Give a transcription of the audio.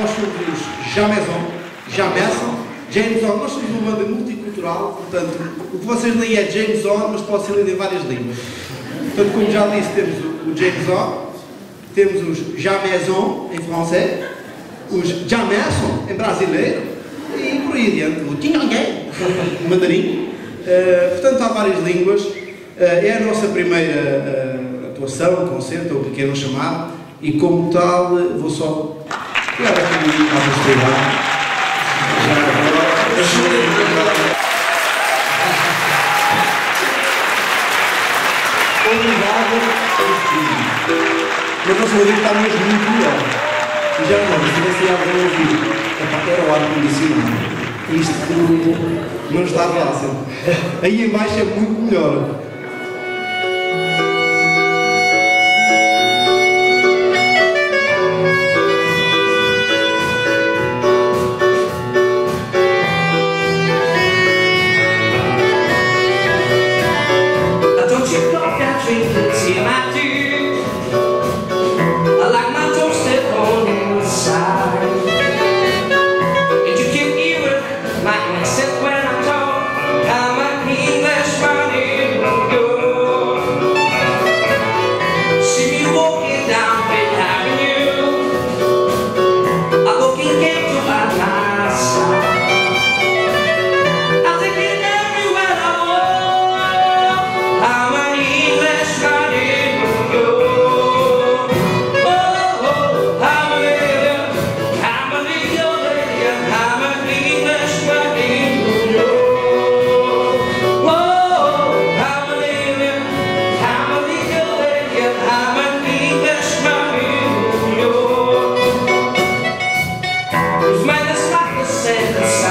nós somos os Jamaison, Jameson, James On. Nós somos uma banda multicultural, portanto, o que vocês leem é James On, mas pode ser lido em várias línguas. Portanto, como já disse, temos o, o James On, temos os Jamaison em francês, os Jameson em brasileiro e por aí adiante, o Tinhangué, mandarim. Uh, portanto, há várias línguas. Uh, é a nossa primeira uh, atuação, concerto, ou o que queiram chamar, e como tal, vou só pegar aqui um bocadinho para mostrar. Obrigado. Mas não sei está mesmo muito melhor. E já não, se tivesse alguém a ouvir, era o ar-condicionado. Isto não está fácil. Aí embaixo é muito melhor. sins.